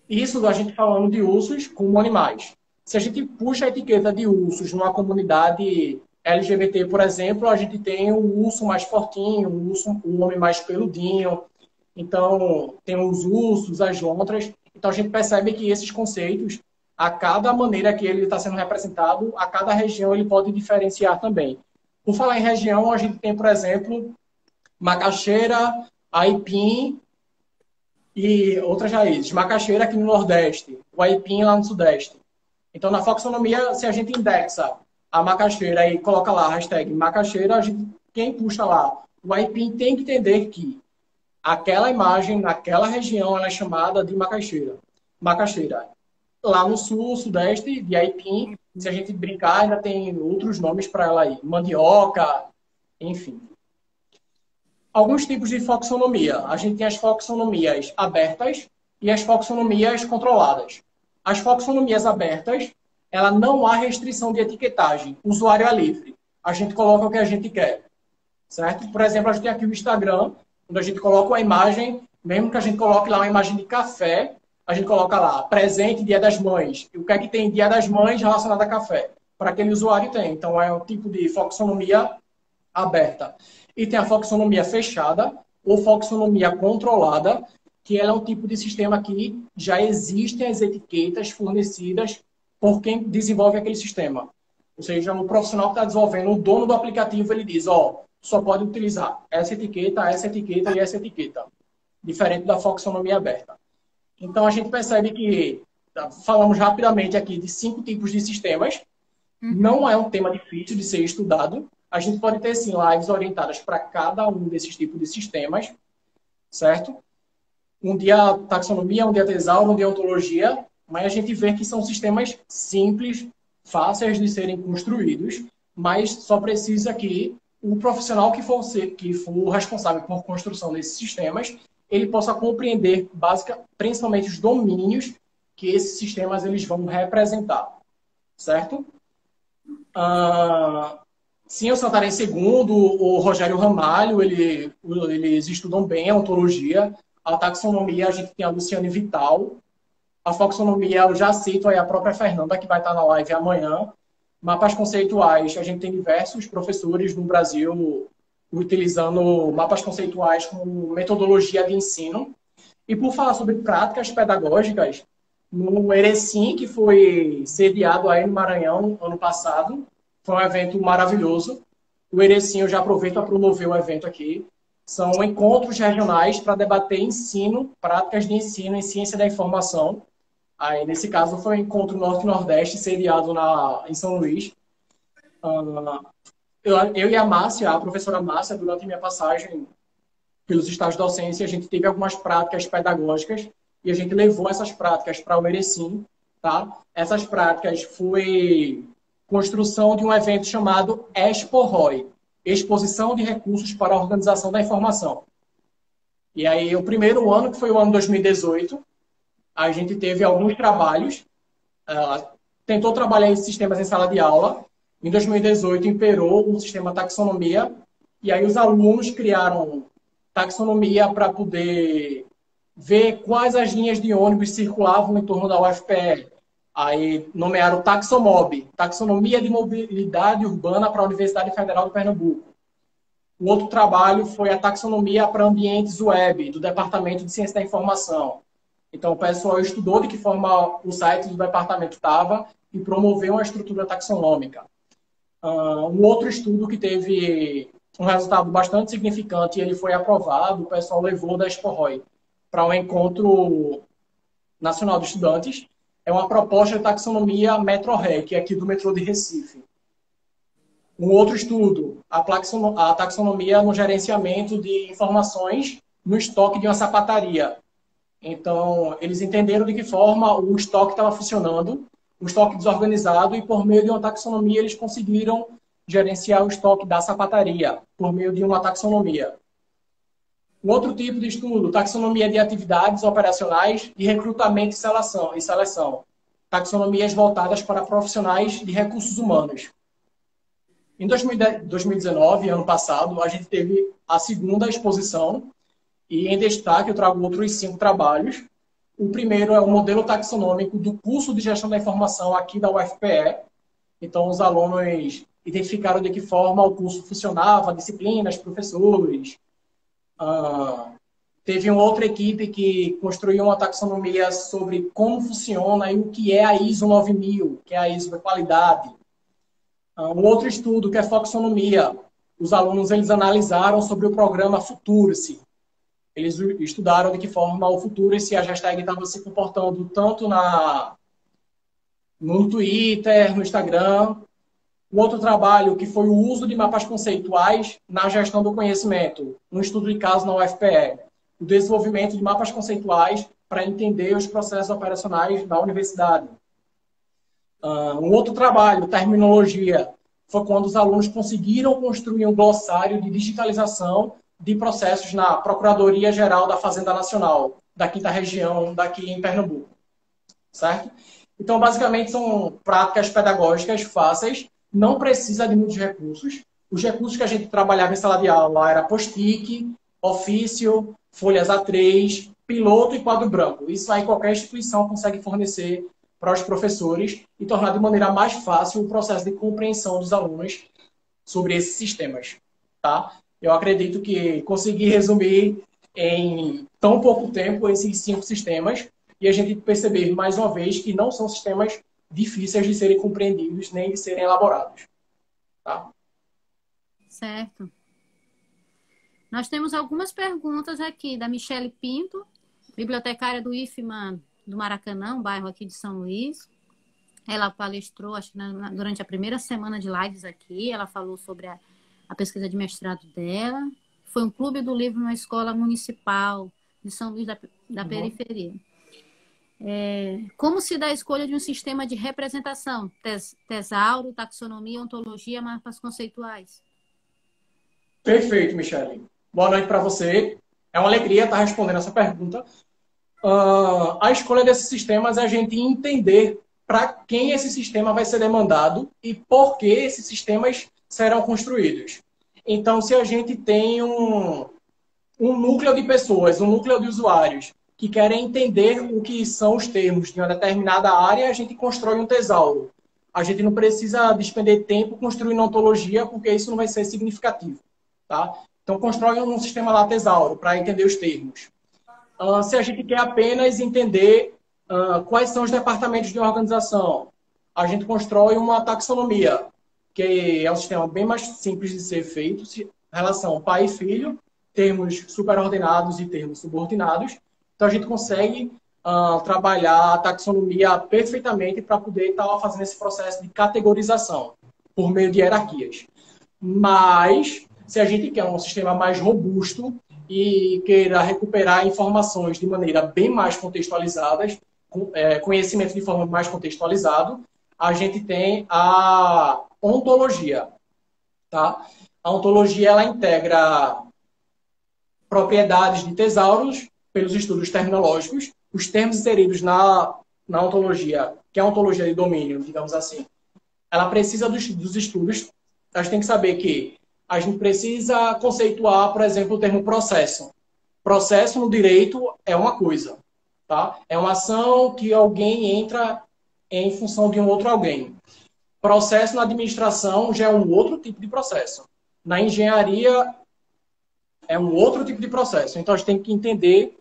Isso a gente falando de ursos como animais. Se a gente puxa a etiqueta de ursos numa comunidade LGBT, por exemplo, a gente tem o urso mais fortinho, o, urso, o homem mais peludinho. Então, tem os ursos, as lontras. Então, a gente percebe que esses conceitos, a cada maneira que ele está sendo representado, a cada região ele pode diferenciar também. Por falar em região, a gente tem, por exemplo, macaxeira, aipim e outras raízes. Macaxeira aqui no Nordeste, o aipim lá no Sudeste. Então, na Foxonomia, se a gente indexa a macaxeira e coloca lá a hashtag macaxeira, a gente quem puxa lá o aipim tem que entender que aquela imagem, naquela região, ela é chamada de macaxeira. Macaxeira. Lá no sul, sudeste, de aipim, se a gente brincar, ainda tem outros nomes para ela aí. Mandioca, enfim. Alguns tipos de foxonomia. A gente tem as foxonomias abertas e as foxonomias controladas. As foxonomias abertas, ela não há restrição de etiquetagem. O usuário é livre. A gente coloca o que a gente quer certo? Por exemplo, a gente tem aqui o Instagram, onde a gente coloca uma imagem, mesmo que a gente coloque lá uma imagem de café, a gente coloca lá, presente Dia das Mães. E o que é que tem Dia das Mães relacionado a café? Para aquele usuário tem. Então, é um tipo de foxonomia aberta. E tem a foxonomia fechada, ou foxonomia controlada, que ela é um tipo de sistema que já existem as etiquetas fornecidas por quem desenvolve aquele sistema. Ou seja, o profissional que está desenvolvendo, o dono do aplicativo, ele diz, ó, oh, só pode utilizar essa etiqueta, essa etiqueta e essa etiqueta, diferente da foxonomia aberta. Então a gente percebe que tá, falamos rapidamente aqui de cinco tipos de sistemas. Uhum. Não é um tema difícil de ser estudado. A gente pode ter sim lives orientadas para cada um desses tipos de sistemas, certo? Um dia taxonomia, um dia tesauro, um dia ontologia, mas a gente vê que são sistemas simples, fáceis de serem construídos, mas só precisa que o profissional que for, ser, que for responsável por construção desses sistemas, ele possa compreender, básica, principalmente os domínios que esses sistemas eles vão representar, certo? Ah, sim, o Santarém segundo, o Rogério Ramalho, ele, eles estudam bem a ontologia, a taxonomia, a gente tem a Luciane Vital, a foxonomia eu já cito aí a própria Fernanda, que vai estar na live amanhã, Mapas conceituais, a gente tem diversos professores no Brasil utilizando mapas conceituais como metodologia de ensino. E por falar sobre práticas pedagógicas, no Erecim, que foi sediado aí no Maranhão ano passado, foi um evento maravilhoso. O Erecim, eu já aproveito para promover o evento aqui. São encontros regionais para debater ensino, práticas de ensino em ciência da informação. Aí, nesse caso, foi o Encontro Norte-Nordeste, sediado na, em São Luís. Uh, eu, e a Márcia, a professora Márcia, durante minha passagem pelos estágios de docência, a gente teve algumas práticas pedagógicas e a gente levou essas práticas para o Merecim, tá? Essas práticas foi construção de um evento chamado Expo Exposição de Recursos para a Organização da Informação. E aí, o primeiro ano, que foi o ano 2018, a gente teve alguns trabalhos, uh, tentou trabalhar esses sistemas em sala de aula. Em 2018, imperou o sistema taxonomia, e aí os alunos criaram taxonomia para poder ver quais as linhas de ônibus circulavam em torno da UFPR. Aí nomearam Taxomob, Taxonomia de Mobilidade Urbana para a Universidade Federal de Pernambuco. O outro trabalho foi a taxonomia para ambientes web, do Departamento de Ciência da Informação. Então, o pessoal estudou de que forma o site do departamento estava e promoveu uma estrutura taxonômica. Uh, um outro estudo que teve um resultado bastante significante e ele foi aprovado, o pessoal levou da Exporroi para um encontro nacional de estudantes. É uma proposta de taxonomia MetroRec, aqui do metrô de Recife. Um outro estudo, a taxonomia no gerenciamento de informações no estoque de uma sapataria, então, eles entenderam de que forma o estoque estava funcionando, o estoque desorganizado, e por meio de uma taxonomia eles conseguiram gerenciar o estoque da sapataria, por meio de uma taxonomia. Um outro tipo de estudo, taxonomia de atividades operacionais de recrutamento e seleção, e seleção. Taxonomias voltadas para profissionais de recursos humanos. Em 2019, ano passado, a gente teve a segunda exposição e em destaque, eu trago outros cinco trabalhos. O primeiro é o modelo taxonômico do curso de gestão da informação aqui da UFPE. Então, os alunos identificaram de que forma o curso funcionava, disciplinas, professores. Ah, teve uma outra equipe que construiu uma taxonomia sobre como funciona e o que é a ISO 9000, que é a ISO da qualidade. Ah, um outro estudo que é Foxonomia. Os alunos eles analisaram sobre o programa Futurice, eles estudaram de que forma o futuro esse hashtag estava se comportando tanto na no Twitter, no Instagram. O outro trabalho, que foi o uso de mapas conceituais na gestão do conhecimento, um estudo de caso na UFPE. O desenvolvimento de mapas conceituais para entender os processos operacionais da universidade. Ah, um outro trabalho, terminologia, foi quando os alunos conseguiram construir um glossário de digitalização de processos na Procuradoria Geral da Fazenda Nacional, da quinta região, daqui em Pernambuco. Certo? Então, basicamente, são práticas pedagógicas fáceis, não precisa de muitos recursos. Os recursos que a gente trabalhava em sala de aula era post-it, ofício, folhas A3, piloto e quadro branco. Isso aí qualquer instituição consegue fornecer para os professores e tornar de maneira mais fácil o processo de compreensão dos alunos sobre esses sistemas. Tá? Eu acredito que consegui resumir em tão pouco tempo esses cinco sistemas e a gente perceber mais uma vez que não são sistemas difíceis de serem compreendidos nem de serem elaborados. Tá? Certo. Nós temos algumas perguntas aqui da Michele Pinto, bibliotecária do IFMAN do Maracanã, um bairro aqui de São Luís. Ela palestrou, acho que na, durante a primeira semana de lives aqui, ela falou sobre a, a pesquisa de mestrado dela. Foi um clube do livro na escola municipal de São Luís da, da uhum. periferia. É, como se dá a escolha de um sistema de representação? Tes, tesauro, taxonomia, ontologia, mapas conceituais? Perfeito, Michele. Boa noite para você. É uma alegria estar respondendo essa pergunta. Uh, a escolha desses sistemas é a gente entender para quem esse sistema vai ser demandado e por que esses sistemas serão construídos. Então, se a gente tem um, um núcleo de pessoas, um núcleo de usuários que querem entender o que são os termos de uma determinada área, a gente constrói um tesauro. A gente não precisa despender tempo construindo ontologia, porque isso não vai ser significativo. Tá? Então, constrói um sistema lá tesauro para entender os termos. Uh, se a gente quer apenas entender uh, quais são os departamentos de organização, a gente constrói uma taxonomia, que é um sistema bem mais simples de ser feito, relação pai e filho, termos superordenados e termos subordinados. Então a gente consegue uh, trabalhar a taxonomia perfeitamente para poder estar tá fazendo esse processo de categorização por meio de hierarquias. Mas, se a gente quer um sistema mais robusto e queira recuperar informações de maneira bem mais contextualizadas, é, conhecimento de forma mais contextualizado, a gente tem a ontologia. Tá? A ontologia ela integra propriedades de tesauros pelos estudos terminológicos, os termos inseridos na, na ontologia, que é a ontologia de domínio, digamos assim, ela precisa dos, dos estudos. A gente tem que saber que a gente precisa conceituar, por exemplo, o termo processo. Processo no direito é uma coisa, tá? É uma ação que alguém entra em função de um outro alguém. Processo na administração já é um outro tipo de processo. Na engenharia é um outro tipo de processo. Então a gente tem que entender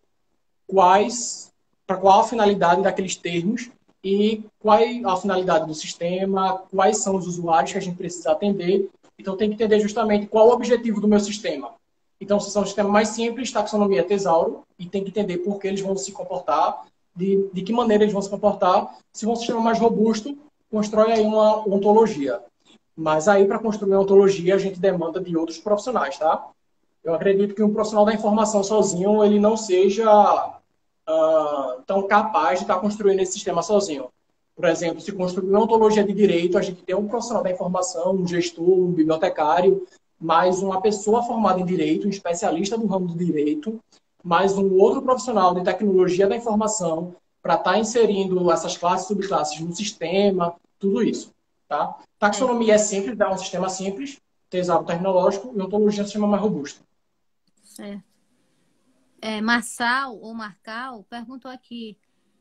quais, para qual a finalidade daqueles termos e qual a finalidade do sistema, quais são os usuários que a gente precisa atender. Então tem que entender justamente qual o objetivo do meu sistema. Então, se são um sistema mais simples, taxonomia é tesauro, e tem que entender por que eles vão se comportar, de, de que maneira eles vão se comportar. Se for um sistema mais robusto, constrói aí uma ontologia. Mas aí, para construir uma ontologia, a gente demanda de outros profissionais, tá? Eu acredito que um profissional da informação sozinho, ele não seja uh, tão capaz de estar tá construindo esse sistema sozinho. Por exemplo, se construir uma ontologia de direito, a gente tem um profissional da informação, um gestor, um bibliotecário, mais uma pessoa formada em direito, um especialista do ramo do direito, mais um outro profissional de tecnologia da informação para estar tá inserindo essas classes subclasses no sistema, tudo isso. Tá? Taxonomia é simples, é um sistema simples, tesauro tecnológico, e ontologia é um sistema mais robusto. Certo. É, Marçal ou Marcal perguntou aqui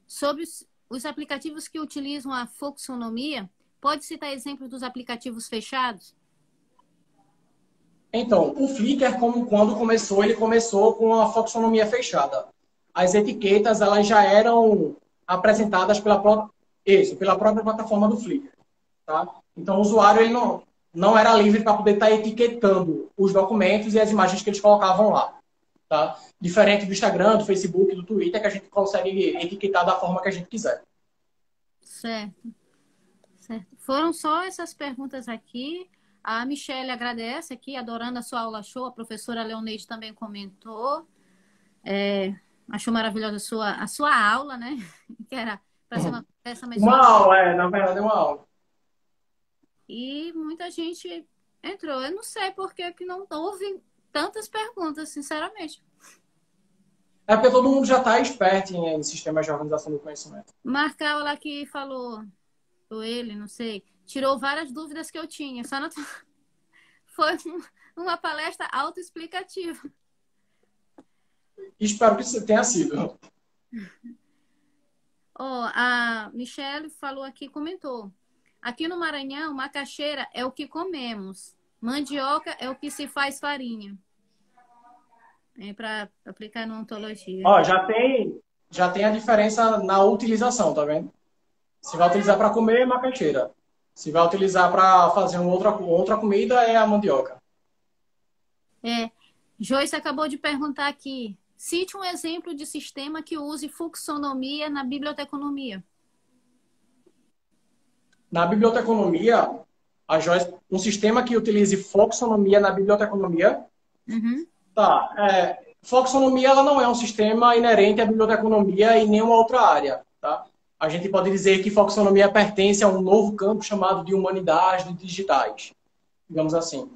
sobre os, os aplicativos que utilizam a fluxonomia. Pode citar exemplos dos aplicativos fechados? Então, o Flickr, como quando começou, ele começou com a fluxonomia fechada. As etiquetas elas já eram apresentadas pela própria, isso, pela própria plataforma do Flickr. Tá? Então, o usuário ele não, não era livre para poder estar tá etiquetando os documentos e as imagens que eles colocavam lá. Tá? Diferente do Instagram, do Facebook, do Twitter, que a gente consegue etiquetar da forma que a gente quiser. Certo. Certo. Foram só essas perguntas aqui. A Michelle agradece aqui, adorando a sua aula show. A professora Leoneide também comentou. É, achou maravilhosa a sua, a sua aula, né? Que era para ser uma conversa mais. Uma aula, é, na verdade, uma aula. E muita gente entrou. Eu não sei por que, que não houve tantas perguntas, sinceramente. É porque todo mundo já está esperto em, em, sistemas de organização do conhecimento. Marcal lá que falou, ou ele, não sei, tirou várias dúvidas que eu tinha. Só não... Foi uma palestra autoexplicativa. Espero que tenha sido. Oh, a Michelle falou aqui, comentou. Aqui no Maranhão, macaxeira é o que comemos. Mandioca é o que se faz farinha. É para aplicar na ontologia. Ó, já tem, já tem a diferença na utilização, tá vendo? Se vai utilizar para comer, é macaxeira. Se vai utilizar para fazer uma outra, outra comida, é a mandioca. É. Joyce acabou de perguntar aqui. Cite um exemplo de sistema que use fluxonomia na biblioteconomia. Na biblioteconomia, a Joyce, um sistema que utilize fluxonomia na biblioteconomia uhum. Tá. É, Foxonomia ela não é um sistema inerente à biblioteconomia e nenhuma outra área. Tá? A gente pode dizer que Foxonomia pertence a um novo campo chamado de humanidades digitais, digamos assim.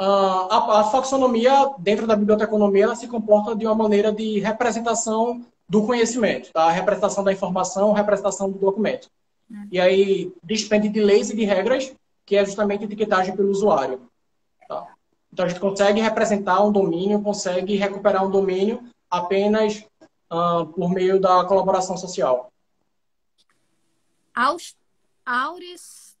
Uh, a, a Foxonomia, dentro da biblioteconomia, ela se comporta de uma maneira de representação do conhecimento, tá? representação da informação, representação do documento. E aí depende de leis e de regras, que é justamente a etiquetagem pelo usuário. Tá? Então a gente consegue representar um domínio, consegue recuperar um domínio apenas uh, por meio da colaboração social. Auris,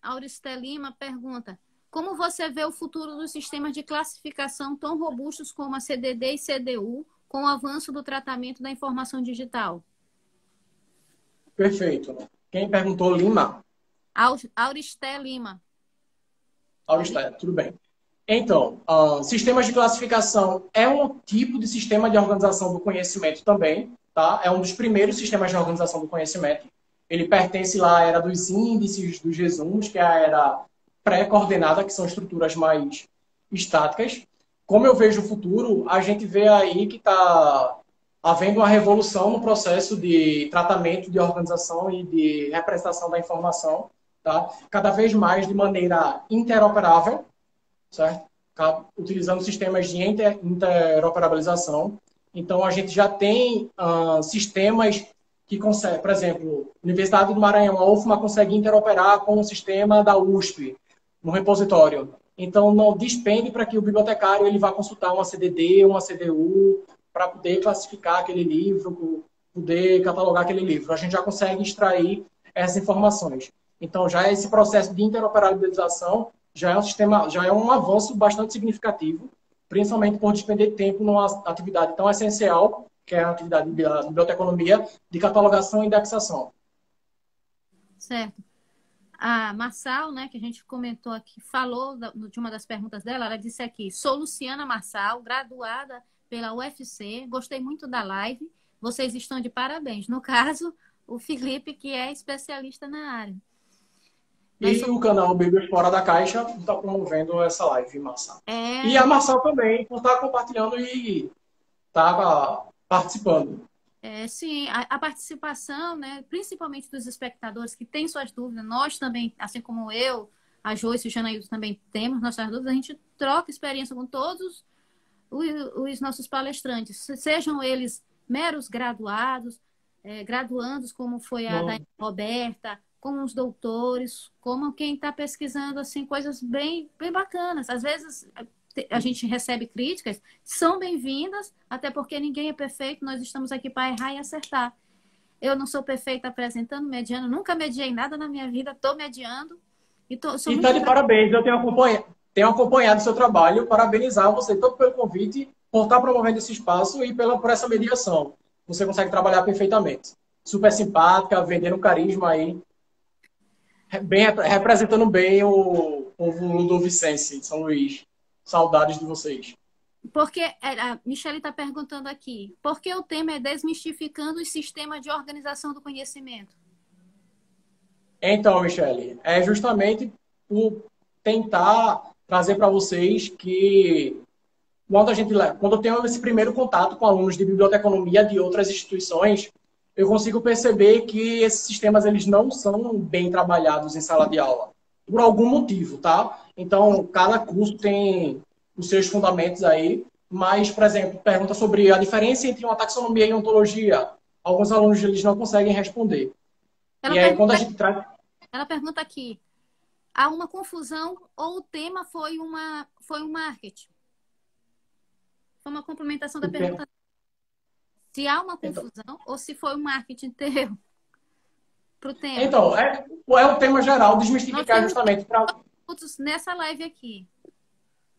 Auris Telima pergunta: Como você vê o futuro dos sistemas de classificação tão robustos como a CDD e CDU com o avanço do tratamento da informação digital? Perfeito. Quem perguntou Lima? Auristé Lima. Auristé, tudo bem. Então, uh, sistemas de classificação é um tipo de sistema de organização do conhecimento também, tá? É um dos primeiros sistemas de organização do conhecimento. Ele pertence lá à era dos índices, dos resumos, que é a era pré-coordenada, que são estruturas mais estáticas. Como eu vejo o futuro, a gente vê aí que está havendo uma revolução no processo de tratamento de organização e de representação da informação, tá? Cada vez mais de maneira interoperável, certo? Utilizando sistemas de interoperabilização. Então, a gente já tem uh, sistemas que conseguem, por exemplo, Universidade do Maranhão, a UFMA consegue interoperar com o sistema da USP no repositório. Então, não despende para que o bibliotecário ele vá consultar uma CDD, uma CDU, para poder classificar aquele livro, poder catalogar aquele livro. A gente já consegue extrair essas informações. Então, já esse processo de interoperabilização já é um sistema, já é um avanço bastante significativo, principalmente por despender tempo numa atividade tão essencial, que é a atividade da biblioteconomia, de catalogação e indexação. Certo. A Marçal, né, que a gente comentou aqui, falou de uma das perguntas dela, ela disse aqui, sou Luciana Marçal, graduada pela UFC, gostei muito da live, vocês estão de parabéns. No caso, o Felipe, que é especialista na área. E o canal Bíblia Fora da Caixa está promovendo essa live, Marçal. É... E a Marçal também, por estar tá compartilhando e tá participando. É, sim, a, a, participação, né, principalmente dos espectadores que têm suas dúvidas, nós também, assim como eu, a Joyce e o Janailton também temos nossas dúvidas, a gente troca experiência com todos os, os nossos palestrantes, sejam eles meros graduados, é, graduandos, como foi a da Roberta, como os doutores, como quem está pesquisando assim coisas bem, bem bacanas. Às vezes a gente recebe críticas, são bem-vindas, até porque ninguém é perfeito, nós estamos aqui para errar e acertar. Eu não sou perfeita apresentando, mediando, nunca mediei nada na minha vida, estou mediando. E está de parabéns, eu tenho acompanhado, tenho acompanhado o seu trabalho, parabenizar você tanto pelo convite, por estar promovendo esse espaço e pela, por essa mediação. Você consegue trabalhar perfeitamente. Super simpática, vendendo carisma aí bem, representando bem o povo ludovicense de São Luís. Saudades de vocês. Porque é, a Michelle está perguntando aqui, por que o tema é desmistificando o sistema de organização do conhecimento? Então, Michele, é justamente por tentar trazer para vocês que quando a gente quando eu tenho esse primeiro contato com alunos de biblioteconomia de outras instituições, eu consigo perceber que esses sistemas eles não são bem trabalhados em sala de aula por algum motivo, tá? Então, cada curso tem os seus fundamentos aí, mas, por exemplo, pergunta sobre a diferença entre uma taxonomia e ontologia. Alguns alunos eles não conseguem responder. Ela e aí, quando a gente traz. Ela pergunta aqui: há uma confusão ou o tema foi, uma, foi um marketing? Foi uma complementação da o pergunta. Se há uma então confusão então... ou se foi um marketing teu para o tema. Então, é, é um tema geral, desmistificar justamente para. Nessa live aqui.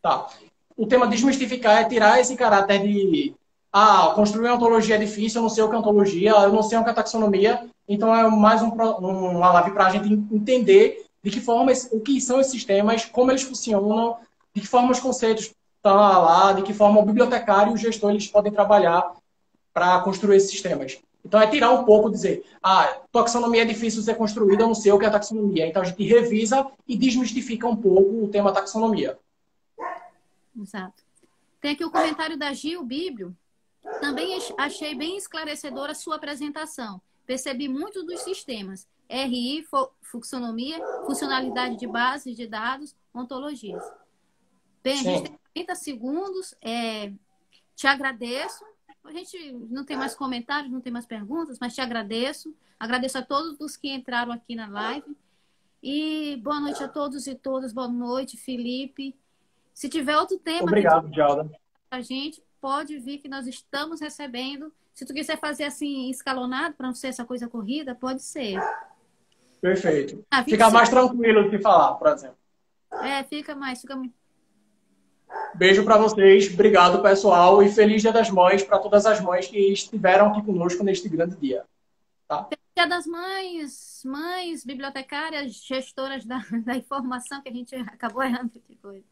Tá. O tema desmistificar é tirar esse caráter de ah, construir uma ontologia é difícil, eu não sei o que é ontologia, eu não sei o que é taxonomia, então é mais um, uma live para a gente entender de que forma, o que são esses sistemas, como eles funcionam, de que forma os conceitos estão lá, de que forma o bibliotecário e o gestor eles podem trabalhar para construir esses sistemas. Então é tirar um pouco, dizer, ah, taxonomia é difícil de ser construída, eu não sei o que é taxonomia. Então a gente revisa e desmistifica um pouco o tema taxonomia. Exato. Tem aqui o comentário da Gil Bíblio. Também achei bem esclarecedora a sua apresentação. Percebi muito dos sistemas. RI, funcionomia, funcionalidade de bases de dados, ontologias. Bem, Sim. a gente tem 30 segundos. É, te agradeço. A gente não tem mais comentários, não tem mais perguntas, mas te agradeço. Agradeço a todos os que entraram aqui na live. E boa noite a todos e todas. Boa noite, Felipe. Se tiver outro tema Obrigado, Jalda. a gente pode vir que nós estamos recebendo. Se tu quiser fazer assim escalonado para não ser essa coisa corrida, pode ser. Perfeito. Ah, fica mais tranquilo de falar, por exemplo. É, fica mais, fica Beijo para vocês, obrigado pessoal e feliz Dia das Mães para todas as mães que estiveram aqui conosco neste grande dia. Tá? Dia das Mães, mães, bibliotecárias, gestoras da, da informação que a gente acabou errando de coisa.